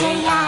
J-I-E